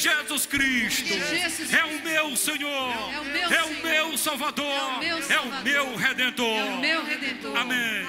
Jesus Cristo. É o meu Senhor. É o meu Salvador. É o meu Redentor. Amém.